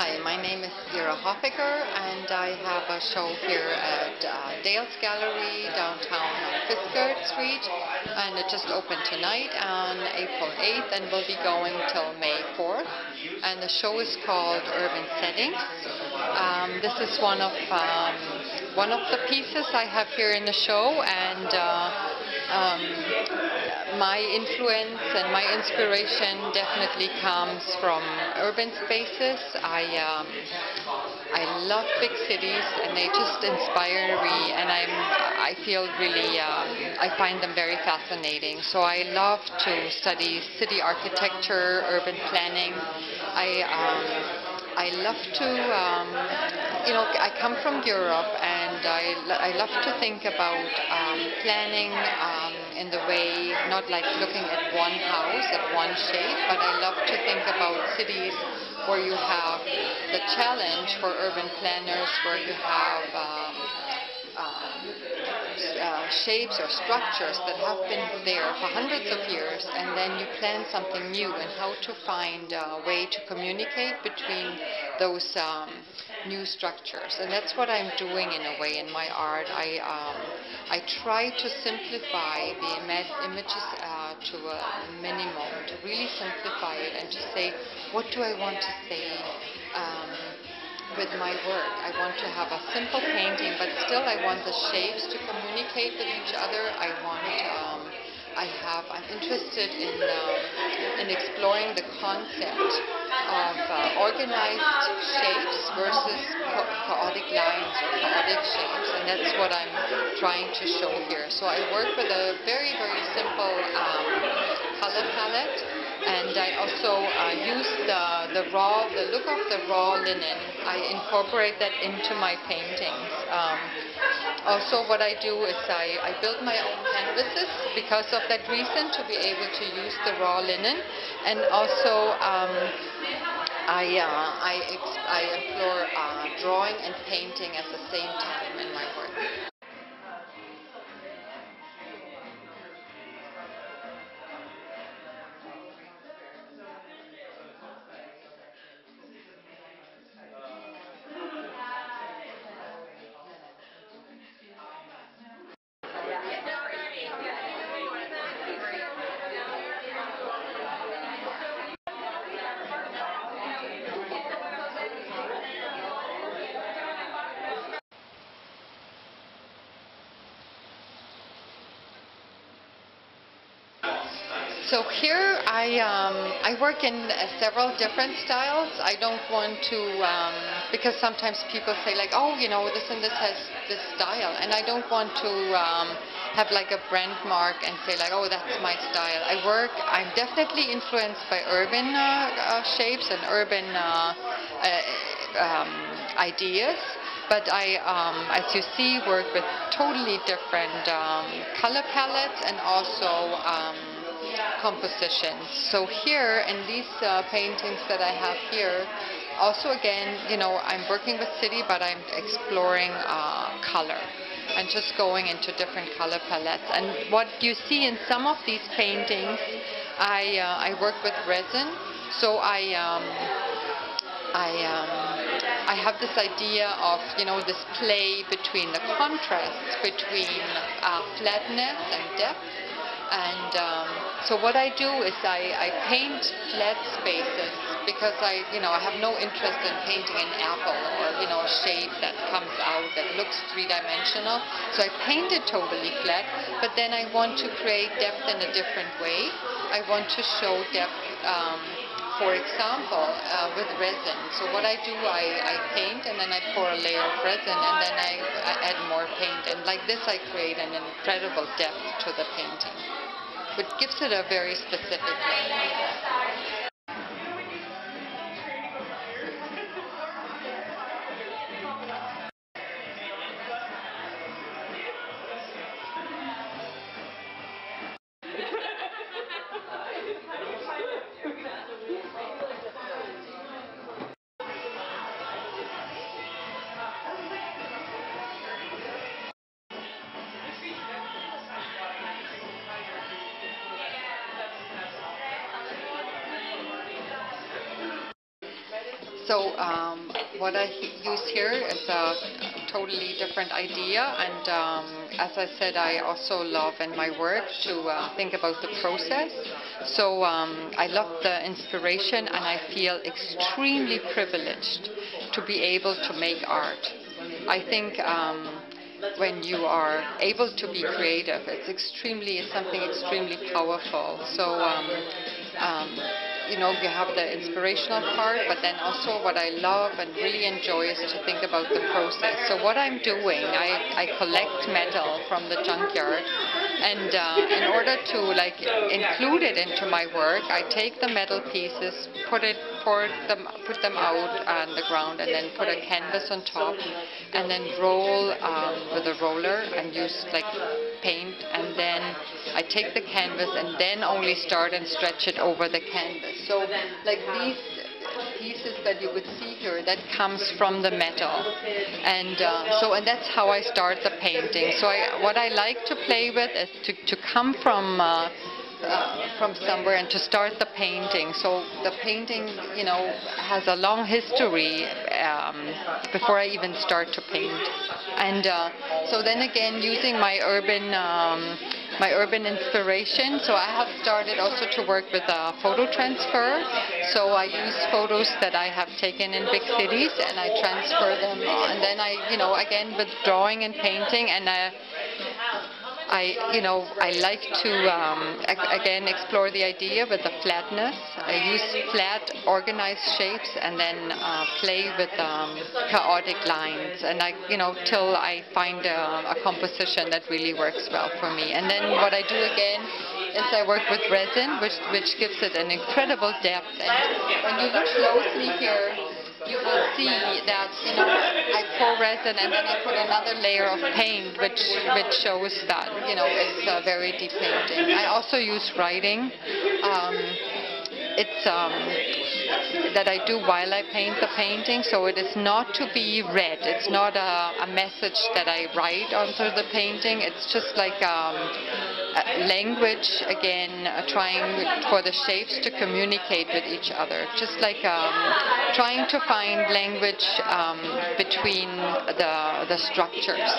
Hi, my name is Ira Hoffecker, and I have a show here at uh, Dale's Gallery downtown on Fisgard Street, and it just opened tonight on April 8th and will be going till May 4th. And the show is called Urban Settings. Um, this is one of um, one of the pieces I have here in the show, and uh, um, my influence and my inspiration definitely comes from urban spaces. I um, I love big cities, and they just inspire me, and I'm I feel really um, I find them very fascinating. So I love to study city architecture, urban planning. I um, I love to, um, you know, I come from Europe and I, I love to think about um, planning um, in the way, not like looking at one house, at one shape, but I love to think about cities where you have the challenge for urban planners, where you have um, uh, shapes or structures that have been there for hundreds of years, and then you plan something new and how to find a way to communicate between those um, new structures. And that's what I'm doing in a way in my art. I, um, I try to simplify the Im images uh, to a minimum, to really simplify it and to say, what do I want to say? Um, with my work. I want to have a simple painting, but still I want the shapes to communicate with each other. I want, um, I have, I'm interested in, um, in exploring the concept of uh, organized shapes versus cha- chaotic lines or chaotic shapes, and that's what I'm trying to show here. So I work with a very, very simple um, color palette and I also uh, use the, the raw, the look of the raw linen. I incorporate that into my paintings. Um, also, what I do is I, I build my own canvases because of that reason to be able to use the raw linen, and also um, I, uh, I, I explore uh, drawing and painting at the same time in my work. So here I um, I work in uh, several different styles. I don't want to um, because sometimes people say like, oh, you know, this and this has this style, and I don't want to um, have like a brand mark and say like, oh, that's my style. I work. I'm definitely influenced by urban uh, uh, shapes and urban uh, uh, um, ideas but I, um, as you see, work with totally different um, color palettes and also um, compositions. So here in these uh, paintings that I have here, also again, you know, I'm working with city, but I'm exploring uh, color and just going into different color palettes. And what you see in some of these paintings, I uh, I work with resin, so I um, I um, I have this idea of you know this play between the contrast between uh, flatness and depth and um, so what I do is I, I paint flat spaces because I, you know, I have no interest in painting an apple or, you know, a shape that comes out that looks three-dimensional. So I paint it totally flat, but then I want to create depth in a different way. I want to show depth, um, for example, uh, with resin. So what I do, I, I paint and then I pour a layer of resin and then I, I add more paint. And like this, I create an incredible depth to the painting which gives it a very specific look. So um, what I use here is a totally different idea, and um, as I said, I also love in my work to uh, think about the process. So um, I love the inspiration, and I feel extremely privileged to be able to make art. I think um, when you are able to be creative, it's extremely it's something extremely powerful. So. You know, you have the inspirational part, but then also what I love and really enjoy is to think about the process. So what I'm doing, I, I collect metal from the junkyard, and uh, in order to like include it into my work, I take the metal pieces, put it, pour them, put them out on the ground, and then put a canvas on top, and then roll um, with a roller and use like paint, and then I take the canvas and then only start and stretch it over the canvas. So like these pieces that you would see here, that comes from the metal. And uh, so, and that's how I start the painting. So I, what I like to play with is to, to come from uh, uh, from somewhere and to start the painting. So the painting, you know, has a long history um, before I even start to paint. And uh, so then again, using my urban um, my urban inspiration. So I have started also to work with uh, photo transfer. So I use photos that I have taken in big cities and I transfer them. And then I, you know, again with drawing and painting and I I, you know, I like to um, again explore the idea with the flatness. I use flat, organized shapes, and then uh, play with um, chaotic lines, and I, you know, till I find a, a composition that really works well for me. And then what I do again is I work with resin, which which gives it an incredible depth. And when you look closely here, you will see that you know I pour resin and then I put another layer of paint, which which shows that you know it's a very deep painting. I also use writing. Um, it's um, that I do while I paint the painting, so it is not to be read. It's not a, a message that I write onto the painting. It's just like um, language, again, uh, trying for the shapes to communicate with each other. Just like um, trying to find language um, between the, the structures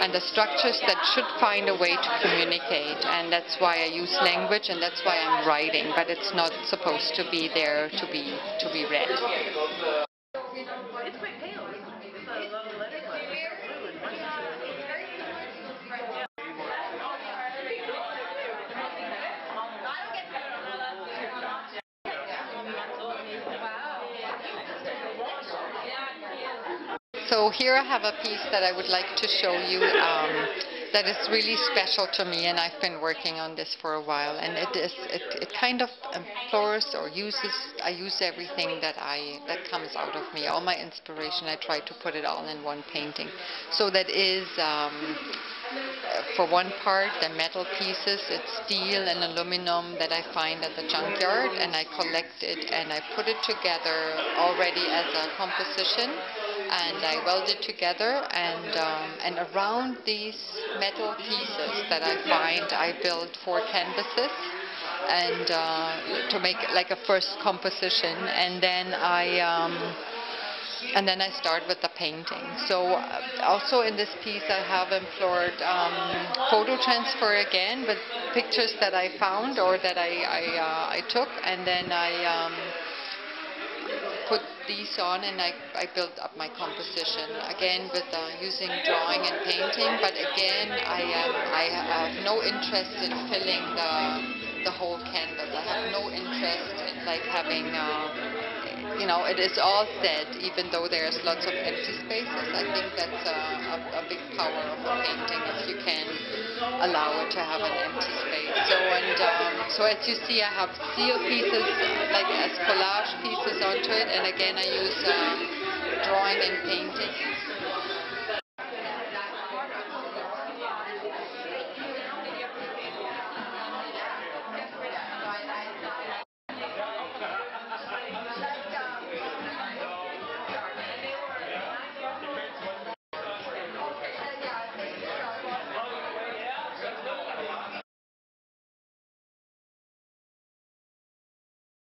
and the structures that should find a way to communicate. And that's why I use language and that's why I'm writing, but it's not supposed to be there to be to be read. It's quite pale. It's a lot of letter blue and white. So here I have a piece that I would like to show you. Um, that is really special to me, and I've been working on this for a while. And it is it, it kind of implores or uses I use everything that I that comes out of me, all my inspiration. I try to put it all in one painting. So that is. Um, for one part, the metal pieces, it's steel and aluminum that I find at the junkyard, and I collect it and I put it together already as a composition and I weld it together and um, and around these metal pieces that I find I build four canvases and uh, to make like a first composition and then I um, and then I start with the painting. So uh, also in this piece I have employed um, photo transfer again with pictures that I found or that I I, uh, I took and then I um, these on and I, I built up my composition again with uh, using drawing and painting but again I, um, I have no interest in filling the, the whole canvas. I have no interest in like having uh, you know it is all said even though there's lots of empty spaces I think that's a, a, a big power of a painting if you can allow it to have an empty space so and um, so as you see I have steel pieces like as collage pieces onto it and again I use uh, drawing and painting.